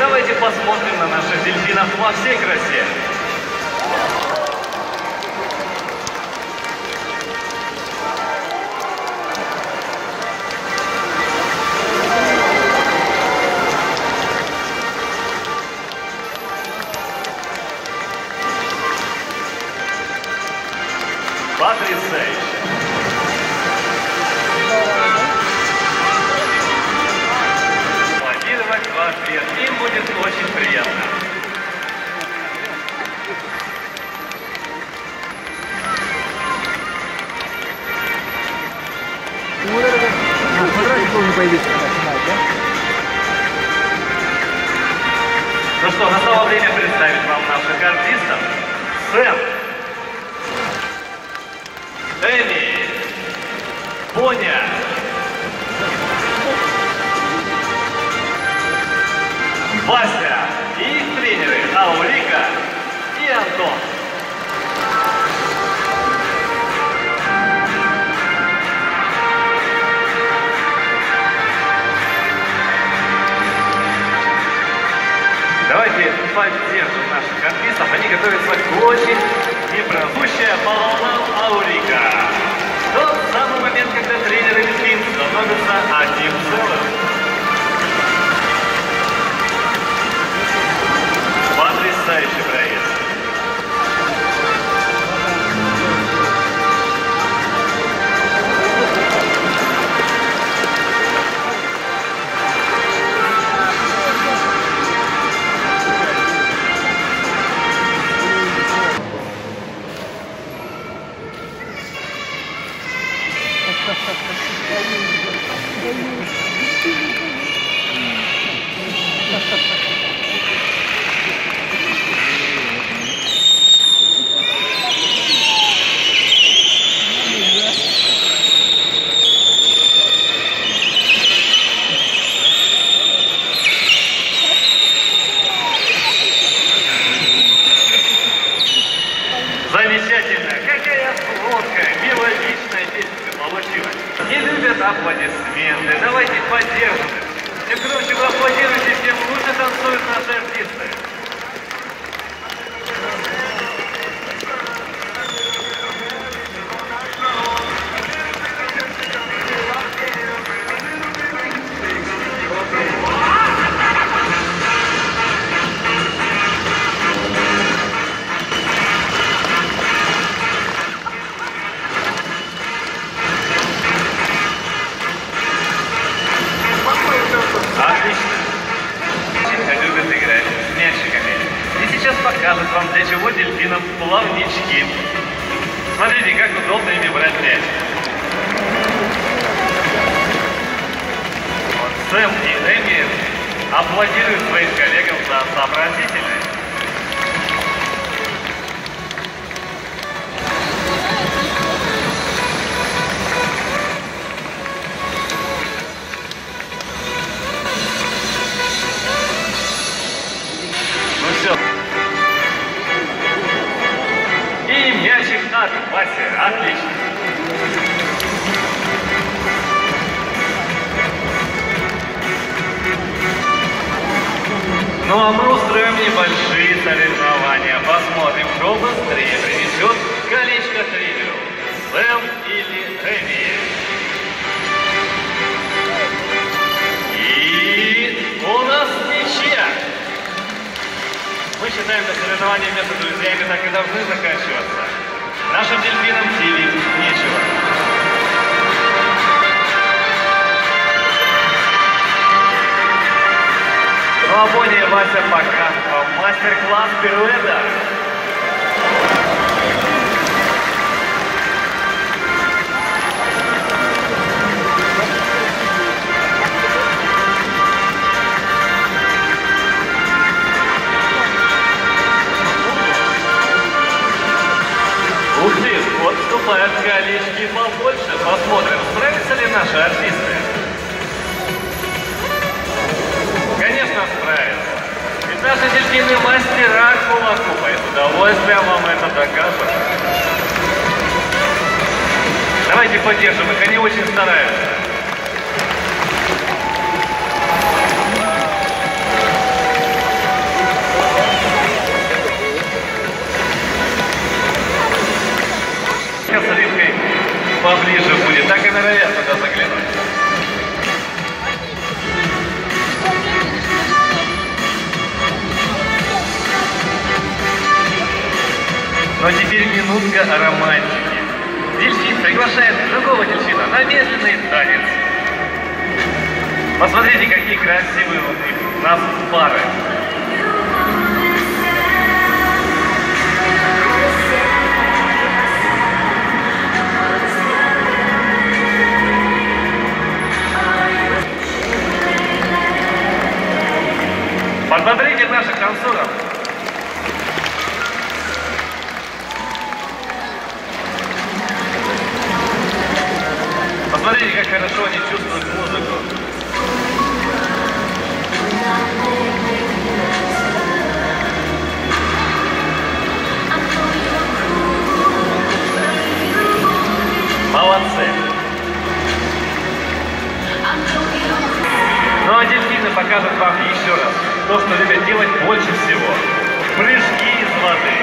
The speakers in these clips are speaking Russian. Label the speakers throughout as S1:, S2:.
S1: давайте посмотрим на наших дельфинов во всей красе. Потрясающе! Ответ. Им будет очень приятно.
S2: Квадратик должен появиться, когда начинает, да?
S1: Ну что, настало время представить вам наших артистов. Сэм, Эми, Боня, Давайте поддержим наших артистов. Они готовятся к очень непростущая баллонам Аурика. Тот самый момент, когда тренер и становятся одним целым. Замечательно! Какая сладкая, мелодичная получилась. Не любят аплодисменты. Давайте поддержим. Чем громче вы аплодируете, тем лучше танцуют наши артисты. Сейчас покажут вам, для чего дельфинам плавнички. Смотрите, как удобно ими брать мяч. Вот Сэм и Эми аплодируют своим коллегам за сообразительность. Ну а мы устроим небольшие соревнования. Посмотрим, кто быстрее принесет колечко тренеру. Сэм или Эми. И у нас ничья. Мы считаем, что соревнования между друзьями так и должны заканчиваться. Нашим дельфинам делить нечего. Ну а покажут вам мастер-класс пируэта. Ух ты, вот вступают колечки побольше. Посмотрим, справятся ли наши артисты. Дельфины мастера кулаку, и с удовольствием вам это докажут. Давайте поддержим их, они очень стараются. А теперь минутка романтики. Дельфин приглашает другого дельфина на медленный танец. Посмотрите, какие красивые у нас пары. Посмотрите, как хорошо они чувствуют музыку. Молодцы. Ну а дельфины покажут вам еще раз то, что любят делать больше всего. Прыжки из воды.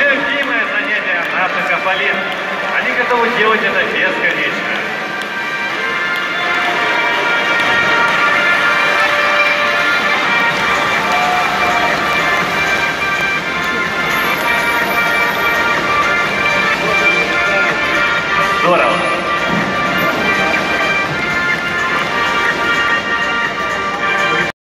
S1: Любимое занятие наших аполитов. Они готовы делать это бесконечно.